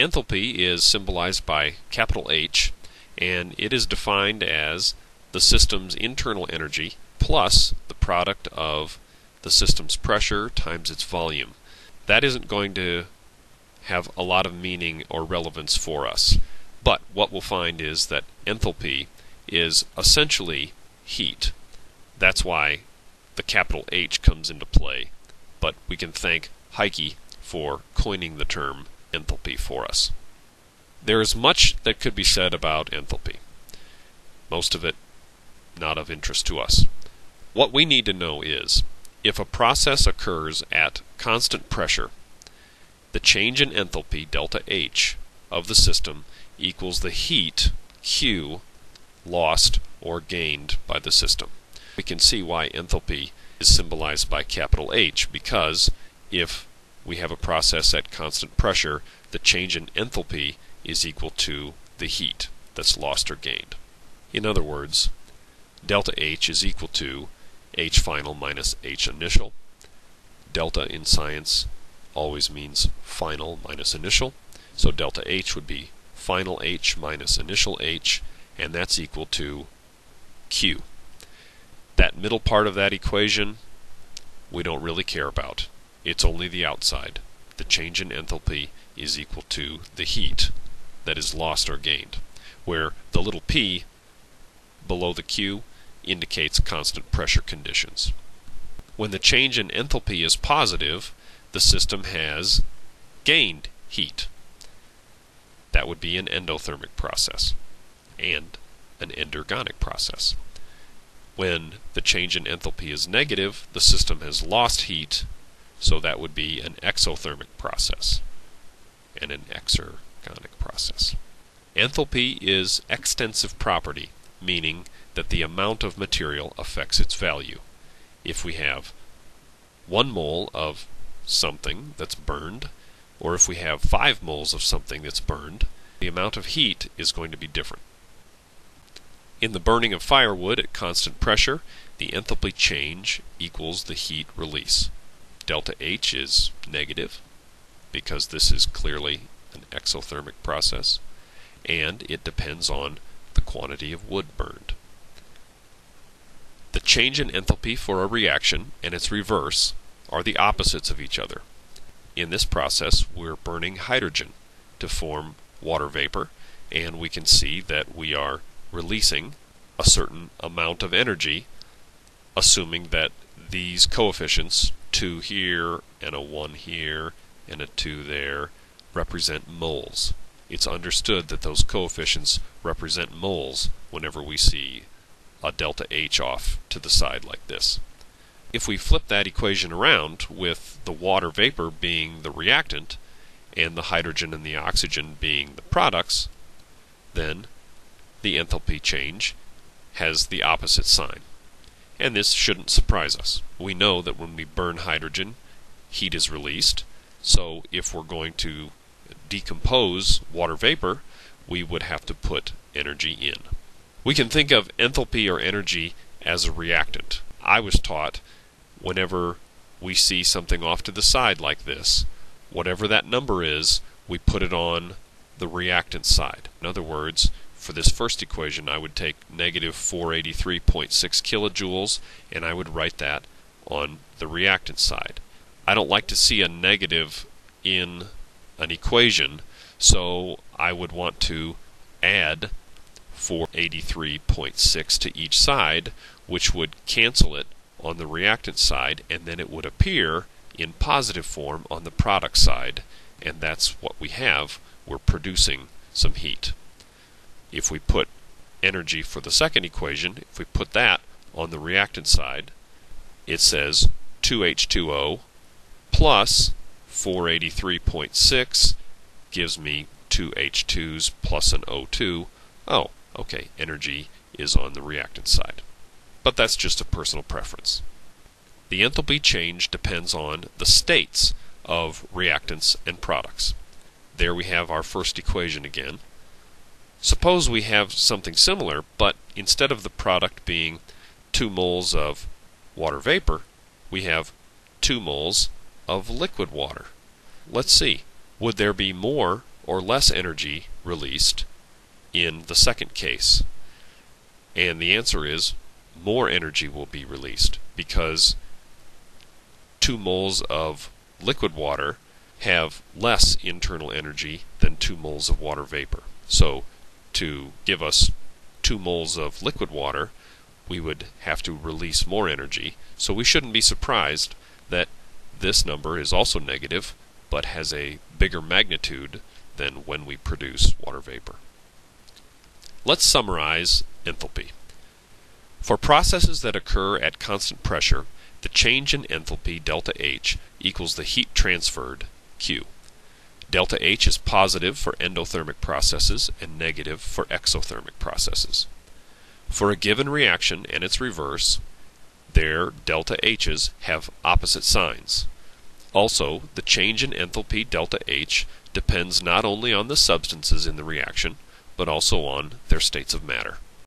Enthalpy is symbolized by capital H, and it is defined as the system's internal energy plus the product of the system's pressure times its volume. That isn't going to have a lot of meaning or relevance for us. But what we'll find is that enthalpy is essentially heat. That's why the capital H comes into play. But we can thank Heike for coining the term enthalpy for us. There is much that could be said about enthalpy. Most of it not of interest to us. What we need to know is if a process occurs at constant pressure, the change in enthalpy, delta H, of the system equals the heat, Q, lost or gained by the system. We can see why enthalpy is symbolized by capital H because if we have a process at constant pressure, the change in enthalpy is equal to the heat that's lost or gained. In other words, delta H is equal to H final minus H initial. Delta in science always means final minus initial. So delta H would be final H minus initial H, and that's equal to Q. That middle part of that equation we don't really care about. It's only the outside. The change in enthalpy is equal to the heat that is lost or gained, where the little p below the Q indicates constant pressure conditions. When the change in enthalpy is positive, the system has gained heat. That would be an endothermic process and an endergonic process. When the change in enthalpy is negative, the system has lost heat, so that would be an exothermic process and an exergonic process. Enthalpy is extensive property, meaning that the amount of material affects its value. If we have one mole of something that's burned, or if we have five moles of something that's burned, the amount of heat is going to be different. In the burning of firewood at constant pressure, the enthalpy change equals the heat release. Delta H is negative, because this is clearly an exothermic process, and it depends on the quantity of wood burned. The change in enthalpy for a reaction and its reverse are the opposites of each other. In this process, we're burning hydrogen to form water vapor, and we can see that we are releasing a certain amount of energy, assuming that these coefficients, 2 here and a 1 here and a 2 there, represent moles. It's understood that those coefficients represent moles whenever we see a delta H off to the side like this. If we flip that equation around with the water vapor being the reactant and the hydrogen and the oxygen being the products, then the enthalpy change has the opposite sign. And this shouldn't surprise us. We know that when we burn hydrogen, heat is released. So if we're going to decompose water vapor, we would have to put energy in. We can think of enthalpy or energy as a reactant. I was taught whenever we see something off to the side like this, whatever that number is, we put it on the reactant side. In other words, for this first equation, I would take negative 483.6 kilojoules and I would write that on the reactant side. I don't like to see a negative in an equation, so I would want to add 483.6 to each side, which would cancel it on the reactant side, and then it would appear in positive form on the product side, and that's what we have. We're producing some heat. If we put energy for the second equation, if we put that on the reactant side, it says 2H2O plus 483.6 gives me two H2s plus an O2. Oh, Okay, energy is on the reactant side. But that's just a personal preference. The enthalpy change depends on the states of reactants and products. There we have our first equation again. Suppose we have something similar, but instead of the product being 2 moles of water vapor, we have 2 moles of liquid water. Let's see, would there be more or less energy released in the second case? And the answer is more energy will be released because 2 moles of liquid water have less internal energy than 2 moles of water vapor. So to give us 2 moles of liquid water, we would have to release more energy. So we shouldn't be surprised that this number is also negative, but has a bigger magnitude than when we produce water vapor. Let's summarize enthalpy. For processes that occur at constant pressure, the change in enthalpy delta H equals the heat transferred Q. Delta H is positive for endothermic processes and negative for exothermic processes. For a given reaction and its reverse, their delta H's have opposite signs. Also, the change in enthalpy delta H depends not only on the substances in the reaction, but also on their states of matter.